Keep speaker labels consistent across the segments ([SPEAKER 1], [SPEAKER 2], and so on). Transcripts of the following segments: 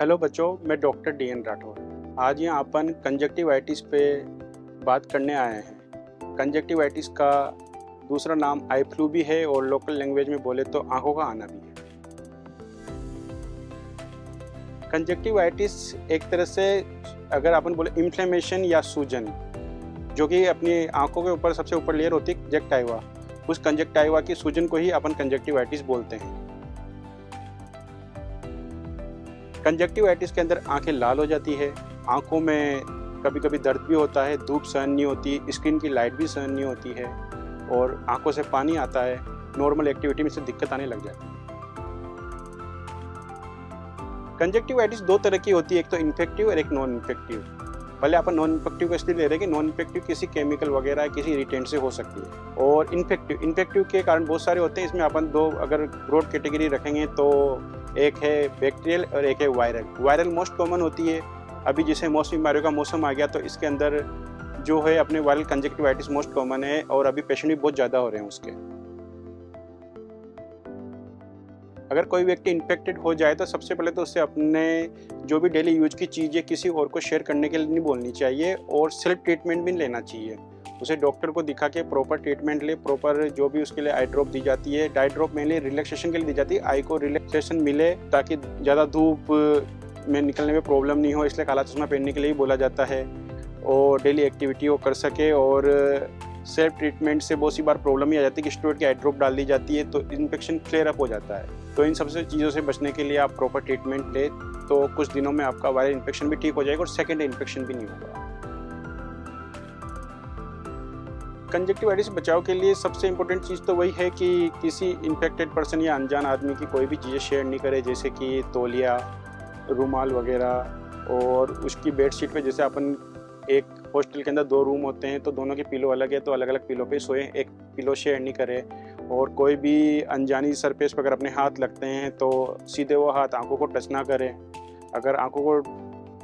[SPEAKER 1] Hello बच्चों, मैं doctor D N Rathore. आज यहाँ अपन कंजक्टिवाइटिस पे बात करने आए हैं। कंजक्टिवाइटिस का दूसरा नाम आई फ्लू भी है और लोकल लैंग्वेज में बोले तो आँखों का आना भी है। कंजक्टिवाइटिस एक तरह से अगर अपन बोले इन्फ्लेमेशन या सूजन, जो कि अपनी आँखों के ऊपर सबसे ऊपर लेयर होती है कंजक्टाइवा उस कंजक्टाइवा की सूजन को ही अपन कंजक्टिवाइटिस बोलते हैं। कंजक्टिवाइटिस के अंदर आँखें लाल हो जाती है, आँखों में कभी कभी दर्द भी होता है, धूप सहन नहीं होती, स्किन की लाइट भी सहन नहीं होती है और आँखों से पानी आता है नॉर्मल एक्टिविटी में से दिक्कत आने लग जाती है। कंजक्टिवाइटिस दो तरह की होती है, एक तो इन्फेक्टिव और एक नॉन इन्फेक्टिव पहले अपन नॉन इन्फेक्टिव का इसलिए ले रहे हैं कि नॉन इन्फेक्टिव किसी केमिकल वगैरह, किसी इरिटेंट से हो सकती है और इन्फेक्टिव इन्फेक्टिव के कारण बहुत सारे होते हैं, इसमें अपन दो अगर ब्रॉड कैटेगरी रखेंगे तो एक है बैक्टीरियल और एक है वायरल वायरल मोस्ट कॉमन होती है। अभी जैसे मौसमी बीमारियों का मौसम आ गया तो इसके अंदर जो है अपने वायरल कंजक्टिवाइटिस मोस्ट कॉमन है और अभी पेशेंट भी बहुत ज़्यादा हो रहे हैं उसके। अगर कोई व्यक्ति इन्फेक्टेड हो जाए तो सबसे पहले तो उससे अपने जो भी डेली यूज़ की चीज़ें किसी और को शेयर करने के लिए नहीं बोलनी चाहिए और सेल्फ ट्रीटमेंट भी लेना चाहिए। उसे डॉक्टर को दिखा के प्रॉपर ट्रीटमेंट ले प्रॉपर जो भी उसके लिए आई ड्रॉप दी जाती है। डाई ड्रॉप मेनली रिलैक्सेशन के लिए दी जाती है। आई को रिलैक्सेशन मिले ताकि ज़्यादा धूप में निकलने में प्रॉब्लम नहीं हो, इसलिए काला चश्मा पहनने के लिए ही बोला जाता है और डेली एक्टिविटी वो कर सके और सेल्फ ट्रीटमेंट से बहुत सी बार प्रॉब्लम ही आ जाती है कि स्टोर की ड्रॉप डाल दी जाती है तो इन्फेक्शन क्लियर अप हो जाता है। तो इन सबसे चीज़ों से बचने के लिए आप प्रॉपर ट्रीटमेंट लें तो कुछ दिनों में आपका वायरल इन्फेक्शन भी ठीक हो जाएगा और सेकेंड इन्फेक्शन भी नहीं होगा। कंजक्टिवाइटिस बचाव के लिए सबसे इम्पोर्टेंट चीज़ तो वही है कि किसी इन्फेक्टेड पर्सन या अनजान आदमी की कोई भी चीज़ें शेयर नहीं करें, जैसे कि तौलिया, रूमाल वगैरह और उसकी बेडशीट पे जैसे अपन एक हॉस्टल के अंदर दो रूम होते हैं तो दोनों के पिलो अलग है तो अलग अलग पिलो पे सोए, एक पिलो शेयर नहीं करें और कोई भी अनजानी सरफेस पर अगर अपने हाथ लगते हैं तो सीधे वो हाथ आँखों को टच ना करें। अगर आँखों को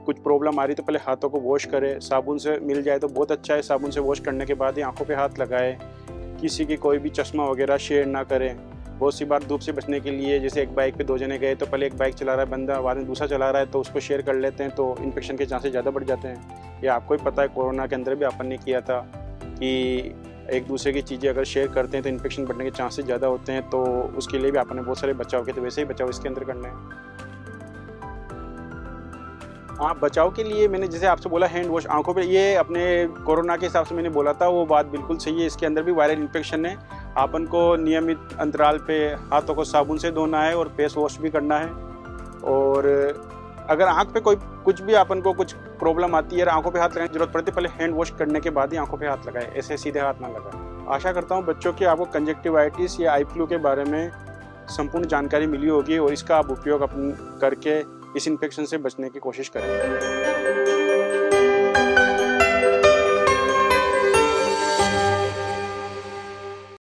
[SPEAKER 1] कुछ प्रॉब्लम आ रही तो पहले हाथों को वॉश करें। साबुन से मिल जाए तो बहुत अच्छा है। साबुन से वॉश करने के बाद ही आँखों पे हाथ लगाए। किसी की कोई भी चश्मा वगैरह शेयर ना करें। बहुत सी बार धूप से बचने के लिए जैसे एक बाइक पे दो जने गए तो पहले एक बाइक चला रहा है, बंदा बाद में दूसरा चला रहा है तो उसको शेयर कर लेते हैं तो इन्फेक्शन के चांसेस ज़्यादा बढ़ जाते हैं। ये आपको ही पता है कोरोना के अंदर भी अपन ने किया था कि एक दूसरे की चीज़ें अगर शेयर करते हैं तो इन्फेक्शन बढ़ने के चांसेस ज़्यादा होते हैं तो उसके लिए भी आपने बहुत सारे बचाव किए तो वैसे ही बचाव इसके अंदर करना है। हाँ बचाव के लिए मैंने जैसे आपसे बोला हैंड वॉश आँखों पे, ये अपने कोरोना के हिसाब से मैंने बोला था, वो बात बिल्कुल सही है। इसके अंदर भी वायरल इन्फेक्शन है। आपन को नियमित अंतराल पे हाथों को साबुन से धोना है और फेस वॉश भी करना है। और अगर आँख पे कोई, कुछ भी अपन को कुछ प्रॉब्लम आती है, आँखों पे हाथ लगाने की ज़रूरत पड़ती है, पहले हैंड वॉश करने के बाद ही आँखों पे हाथ लगाए। ऐसे सीधे हाथ ना लगाए। आशा करता हूँ बच्चों की आपको कंजक्टिवाइटिस या आई फ्लू के बारे में संपूर्ण जानकारी मिली होगी और इसका आप उपयोग अपन करके इस इन्फेक्शन से बचने की कोशिश करें।